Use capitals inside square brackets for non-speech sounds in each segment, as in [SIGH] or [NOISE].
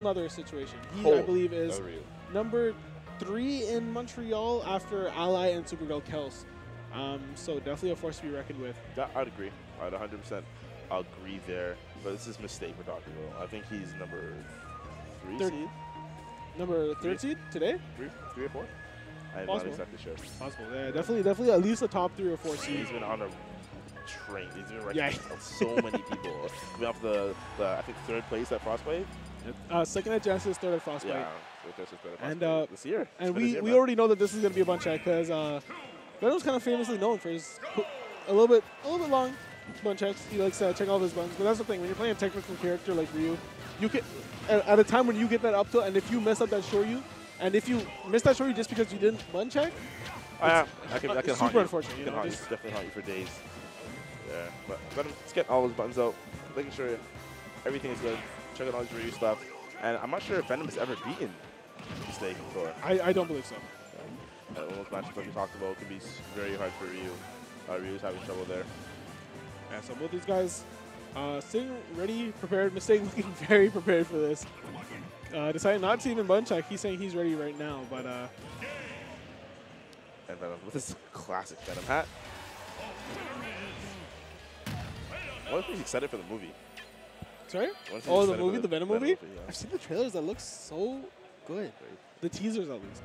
another situation. He, Oh, I believe, is no number three in Montreal after Ally and Supergirl Kels. Um, so definitely a force to be reckoned with. That, I'd agree. I'd 100% agree there. But this is a mistake we're talking about. I think he's number three Third. seed? Number third seed today? Three, three or four? I'm Possible. not exactly sure. Possible. Yeah, definitely, definitely at least a top three or four seed. He's been on a train. He's been Yeah. wrecking [LAUGHS] so many people. Coming off the, the, I think, third place at Frostbite. Uh, second at Genesis, third at Frostbite. Yeah. third at And, uh, this year. And we, year, we already know that this is going to be a button check because uh, Venom's kind of famously known for his a little bit a little bit long button checks. He likes to check all of his buttons. But that's the thing when you're playing a technical character like Ryu, you can at, at a time when you get that up tilt, and if you mess up that Shoryu, and if you miss that Shoryu just because you didn't button check, can, uh, I can it's haunt super you. unfortunate, you Can know, haunt you. Definitely haunt you for days. Yeah. But let him, let's get all his buttons out. Making sure everything is good. Checking all his Ryu stuff. And I'm not sure if Venom has ever beaten Mistake before. I, I don't believe so. Uh, all those matches like we talked about can be very hard for Ryu. Uh, Ryu's having trouble there. Yeah, so both these guys uh, sitting ready, prepared. Mistake [LAUGHS] looking very prepared for this. Uh, decided not to even button check. He's saying he's ready right now, but uh, And Venom with his classic Venom hat. What if he's excited for the movie? Sorry. What if he's Oh, the excited movie, the Venom movie. yeah. I've seen the trailers. That looks so good. The teasers, at least.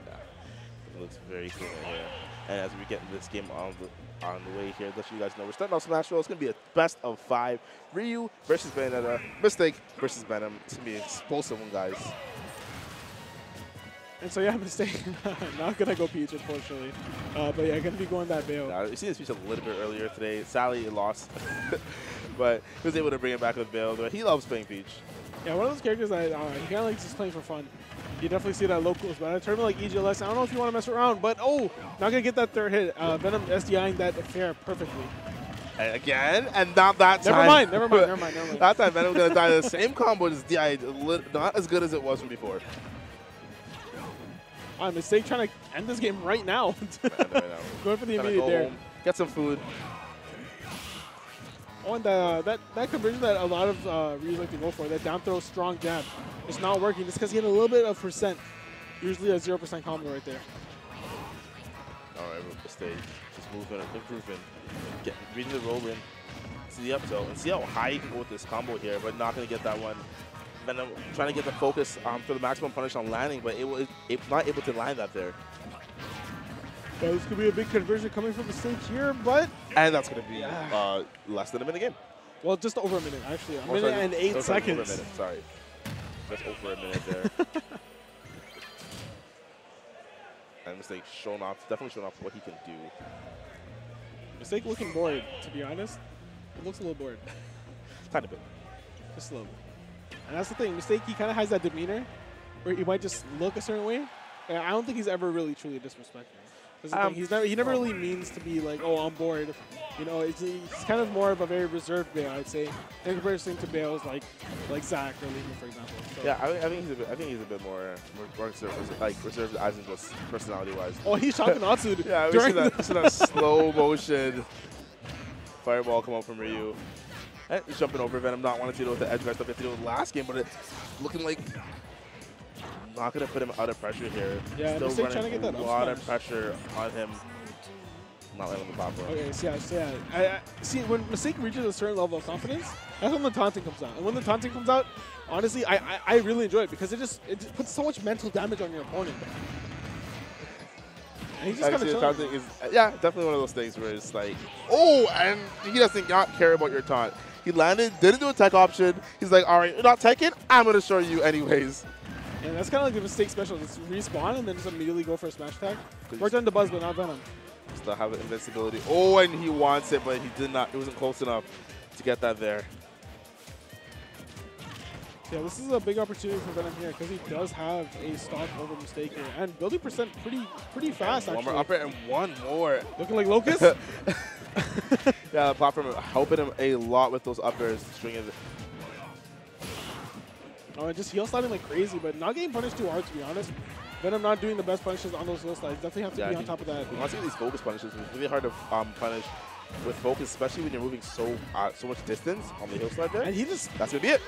It looks very cool right here. And as we get this game on the on the way here, let you guys know we're starting off Smash Bros. It's gonna be a best of five. Ryu versus Bayonetta. Mistake versus Venom. It's gonna be an explosive one, guys. And so yeah, [LAUGHS] mistake. [LAUGHS] Not gonna go Peach, unfortunately. Uh, but yeah, gonna be going that bail. Now, you see this speech a little bit earlier today. Sally lost, [LAUGHS] but he was able to bring it back with Bill. But he loves playing Peach. Yeah, one of those characters that uh, he kind of likes just playing for fun. You definitely see that locals, but at a tournament like EGLX, I don't know if you want to mess around, but oh, not gonna get that third hit. Uh, Venom SDIing that fair perfectly. Again, and not that Never time. mind, never mind, [LAUGHS] never mind, never mind. that time Venom gonna die the same combo, just DI, not as good as it was from before. Uh, mistake trying to end this game right now. Right now. [LAUGHS] Going for the immediate go home, get some food. And uh, that, that conversion that a lot of uh, like to go for, that down throw strong jab, it's not working just because he had a little bit of percent. Usually a 0% combo right there. All right, mistake. Just moving, improving, get reading the roll in, see the up tilt, and see how high you can go with this combo here, but not gonna get that one. Venom trying to get the focus um, for the maximum punish on landing, but it was not able to land that there. This could be a big conversion coming from mistake here, but, And that's gonna be uh, less than a minute game. well, just over a minute, actually. A Oh, minute sorry, and eight oh, sorry, seconds. Over a minute, sorry. Just over a minute there. [LAUGHS] and mistake showing off, definitely showing off what he can do. Mistake looking bored, to be honest. It looks a little bored. [LAUGHS] Tiny bit. Just a little bit. And that's the thing. Mistake, he kind of has that demeanor where he might just look a certain way. And I don't think he's ever really truly disrespectful. Um. He's never, he never really means to be like, oh, I'm bored. You know, it's, it's kind of more of a very reserved Bale, I'd say, in comparison to Bales like like Zach or Lehman, for example. So- Yeah, I, I think he's a bit. I think he's a bit more, more, more reserved, like reserved as in just personality-wise. Oh, he's shakunetsu [LAUGHS] Yeah, we see that, see that slow motion fireball come out from Ryu. And he's jumping over Venom, not wanting to deal with the edge guard stuff he had to deal with last game, but it's looking like not going to put him out of pressure here. Yeah, Still running trying to get a that up lot of pressure on him. Not letting him pop Okay, so yeah, so yeah. I, I, see, when Mistake reaches a certain level of confidence, that's when the taunting comes out. And when the taunting comes out, honestly, I, I, I really enjoy it because it just it just puts so much mental damage on your opponent. He's just kind Actually, of the taunting is yeah, definitely one of those things where it's like, oh, and he doesn't not care about your taunt. He landed, didn't do a tech option. He's like, all right, you're not teching. I'm gonna show you anyways. And that's kind of like the Mistake special. Just respawn and then just immediately go for a smash attack. Worked on the buzz, but not Venom. Still have invincibility. Oh, and he wants it, but he did not. It wasn't close enough to get that there. Yeah, this is a big opportunity for Venom here because he does have a stock over Mistake here. And building percent pretty pretty fast, one actually. more upper and one more. Looking like Locust. [LAUGHS] Yeah, the platform helping him a lot with those uppers, stringing. Oh, and just heel sliding like crazy, but not getting punished too hard, to be honest. Venom not doing the best punishes on those heel slides. Definitely have to Yeah, be on top of that. Once you get these focus punishes, it's really hard to um, punish with focus, especially when you're moving so uh, so much distance on the hill slide there. And he just That's gonna be it.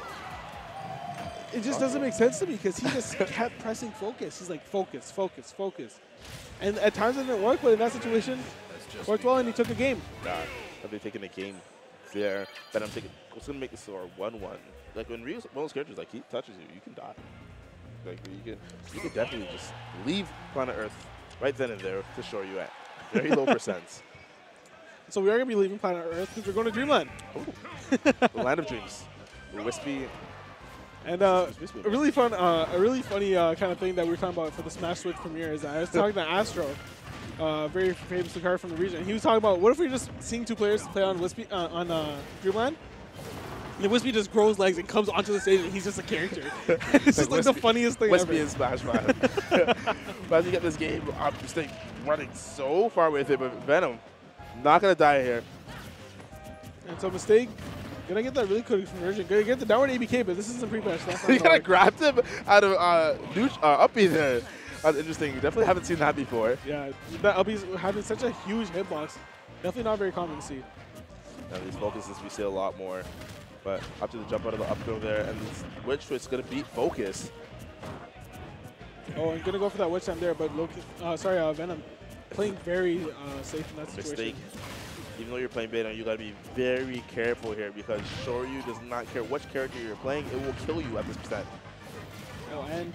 it just doesn't make sense to me because he just [LAUGHS] kept pressing focus. He's like, focus, focus, focus. And at times it didn't work, but in that situation, worked well and he took a game. Nah, have they taken a game there? Then I'm thinking, what's going to make this score 1 1? Like, when Ryu's one of those characters, like, he touches you, you can die. Like, you can, you can definitely just leave planet Earth right then and there to Shoryu at. Very low percents. [LAUGHS] So we are going to be leaving planet Earth because we're going to Dreamland. the land of dreams. The Whispy. And uh, Whispy, a really fun, uh, a really funny uh, kind of thing that we were talking about for the Smash Switch premiere is that I was talking to Astro, uh, very famous guitar from the region. He was talking about what if we are just seeing two players play on Whispy uh, on uh, Dreamland. And Whispy just grows legs and comes onto the stage, and he's just a character. [LAUGHS] it's just like the Whispy- funniest thing Whispy ever. and Smash Man. but as you get this game, I'm just like running so far with it, but Venom, not going to die here. And so mistake, gonna get that really quick conversion. Gonna get the downward ABK, but this isn't pre-patch. so That's not he kind of grabbed him out of uh, uh, uppy there. That's interesting. You definitely haven't seen that before. Yeah, that Ubby's having such a huge hitbox. Definitely not very common to see. Now these focuses we see a lot more. But up to the jump out of the up throw there, and this Witch Twist going to beat Focus. Oh, I'm gonna go for that witch time there, but Loki, uh, sorry, uh, Venom, playing very uh, safe in that situation. Mistake. Even though you're playing beta, you got to be very careful here because Shoryu does not care which character you're playing, it will kill you at this percent. Oh, and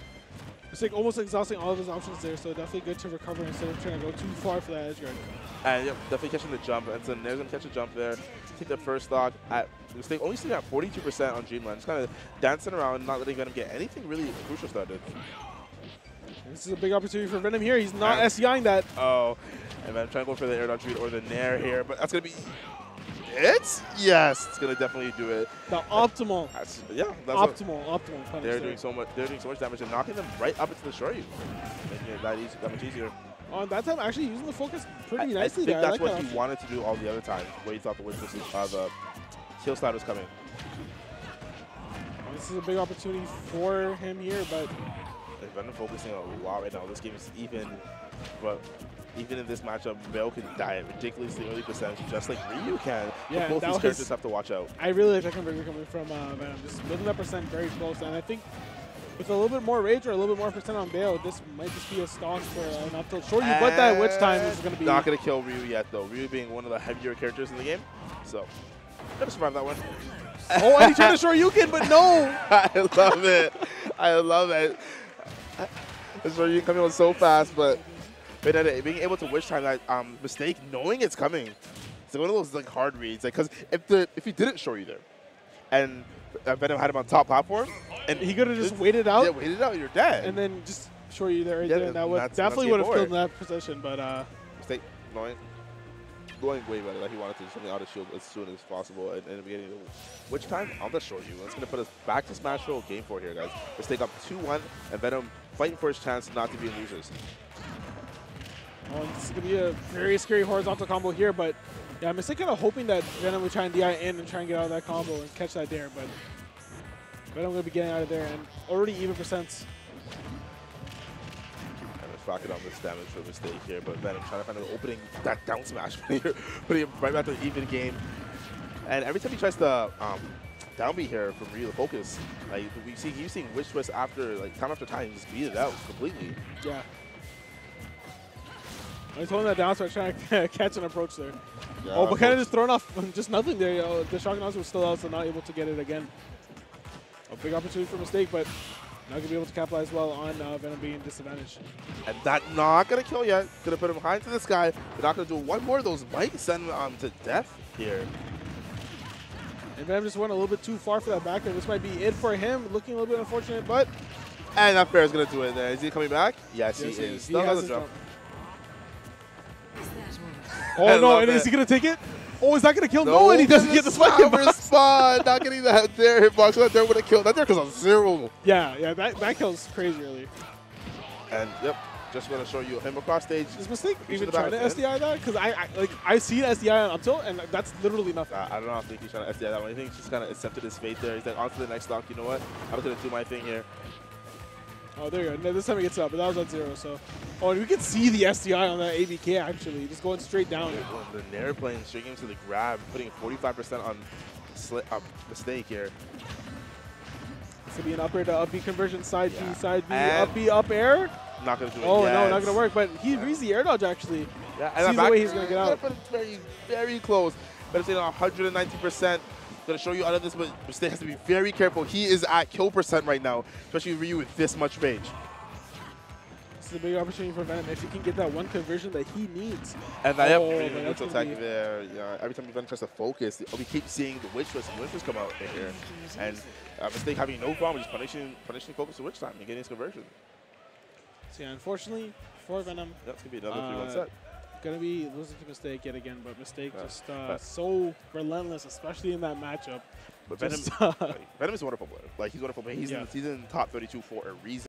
Mistake almost exhausting all of his options there, so definitely good to recover instead of trying to go too far for that edge guard. And yep, definitely catching the jump. And so Nair's to catch a jump there. Take the first stock at Mistake, only sitting at 42% on Dreamland. Just kind of dancing around, not letting Venom get anything really crucial started. This is a big opportunity for Venom here. He's not. SDIing that. Oh, and then trying to go for the air dodge or the nair here, but that's gonna be it. Yes, it's gonna definitely do it. The optimal, That's, yeah, that's what- optimal, optimal they're doing so much. They're doing so much damage and knocking them right up into the Shoryu, making it that easy, that much easier. On that time, actually using the focus pretty I, I think there. I that's like what that he option. wanted to do all the other times, where he thought the witch was uh, the kill slide was coming. This is a big opportunity for him here, but Like Venom focusing a lot right now. This game is even, but even in this matchup, Bell can die at ridiculously early percentage, just like Ryu can. Yeah, both these was- characters have to watch out. I really like that conversion coming from uh, Venom. Just building that percent very close, and I think with a little bit more rage or a little bit more percent on Bale, this might just be a stock for an up tilt short. You but that witch time is going to be not gonna kill Ryu yet though. Ryu being one of the heavier characters in the game, so gonna survive that one. Oh, and he tried to Shoryuken, but no. [LAUGHS] I love it. I love it. This Ryu coming on so fast, but Bayonetta being able to witch time that um, mistake, knowing it's coming. It's one of those like hard reads, like because if the if he didn't show you there, and uh, Venom had him on top platform, and He could have just waited out yeah, waited out, you're dead. and then just show you there right Yeah, there. And that would that's- definitely would have killed in that position, but uh, mistake knowing going way better. Like he wanted to do something out of shield as soon as possible and, and getting witch time I'll just show you. That's gonna put us back to Smash Roll game four here, guys. Mistake up two one and Venom fighting for his chance not to be losers. Oh, this is going to be a very scary horizontal combo here, but yeah, I'm still kind of hoping that Venom would try and DI in and try and get out of that combo and catch that dare, but Venom going to be getting out of there and already even percents. And let's rock it on this damage for mistake here, but Venom trying to find an opening that down smash, [LAUGHS] putting him- right back to the even game. And every time he tries to um, downbeat here from Ryu the Focus, like we see he's seeing Witch Twist after like time after time, just beat it out completely. Yeah. I was holding that down, so I was trying to [LAUGHS] catch an approach there. oh, but kind of just thrown off, [LAUGHS] just nothing there. You know, the Shocknoz was still out, so not able to get it again. A big opportunity for mistake, but not going to be able to capitalize well on uh, Venom being disadvantaged. And that not gonna kill yet. Gonna put him high into the sky. They're not gonna do one more of those. Might send him um, to death here. And Venom just went a little bit too far for that back there. This might be it for him. Looking a little bit unfortunate, but And that fair is gonna do it there. Is he coming back? Yes, yes, he is. he Still has a jump. jump. I Oh no! And is he gonna take it? Oh, is that gonna kill? No, and he doesn't get the spike spot. Not getting that there hitbox. That there would have killed. That there because of zero. Yeah, yeah, that that kills crazy early. And yep, just gonna show you him across stage. Is mistake even the trying to. SDI that? Because I, I like I see an SDI on up tilt, and that's literally nothing. Uh, I don't know. I think he's trying to SDI that one. I think he's just kind of accepted his fate there. He's like, on to the next stock. You know what? I'm just gonna do my thing here. Oh, there you go. No, this time he gets up, but that was at zero. So, oh, and we can see the SDI on that ABK actually, just going straight down. The Nair playing straight into the grab, putting 45% on uh, mistake here. This will be an up air to up B conversion, side Yeah. B, side B, And- up B, up air. Not gonna do it. Oh, no, not going to work. But he reads the air dodge, actually. Yeah, Sees I'm the way he's gonna get out. But it's very, very close. Better say 190%. Gonna show you out of this, but Mistake has to be very careful. He is at kill percent right now, especially Ryu with this much rage. This is a big opportunity for Venom if he can get that one conversion that he needs. And I have Oh, really but neutral that's attack there. Yeah, every time Venom tries to focus, we keep seeing the Witch Twist and Witch Twist come out in here. And uh, Mistake having no problem, just punishing, punishing focus to Witch Time and getting his conversion. So yeah, unfortunately, for Venom, That's gonna be another 3 1 Uh, set. Gonna be losing to Mistake yet again. But Mistake just uh, so relentless, especially in that matchup. But Venom, Just, uh, like, Venom is a wonderful player. Like, he's wonderful, but he's, Yeah. in, he's in top 32 for a reason.